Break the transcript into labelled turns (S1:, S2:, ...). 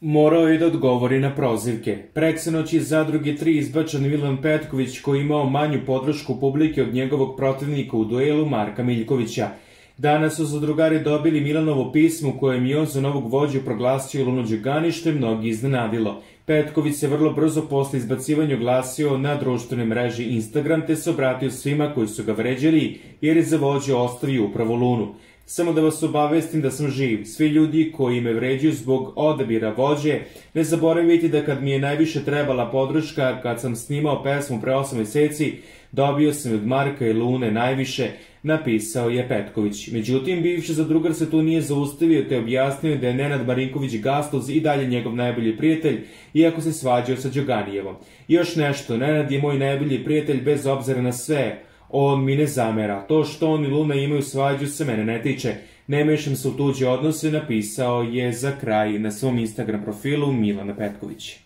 S1: Morao je da odgovori na prozivke. Preksenoć iz zadruge 3 izbačan Milan Petković koji imao manju podršku publike od njegovog protivnika u duelu Marka Miljkovića. Danas su zadrugari dobili Milanovo pismo kojem je on za novog vođu proglasio Lunu Đugani što je mnogi iznenadilo. Petković se vrlo brzo posle izbacivanja oglasio na društvenoj mreži Instagram te se obratio svima koji su ga vređali jer je za vođu ostavio upravo Lunu. Samo da vas obavestim da sam živ. Svi ljudi koji me vređuju zbog odabira vođe, ne zaboravite da kad mi je najviše trebala podrška, kad sam snimao pesmu pre 8 meseci, dobio sam od Marka i Lune najviše, napisao je Petković. Međutim, bivši zadrugar se tu nije zaustavio te objasnio da je Nenad Marinković Gastuz i dalje njegov najbolji prijatelj, iako se svađao sa Đoganijevom. još nešto, Nenad je moj najbolji prijatelj bez obzira na sve, On mi ne zamera. To što on i Luna imaju svađu se mene ne tiče. Ne mešam se u tuđe odnose, napisao je za kraj na svom Instagram profilu Milana Petković.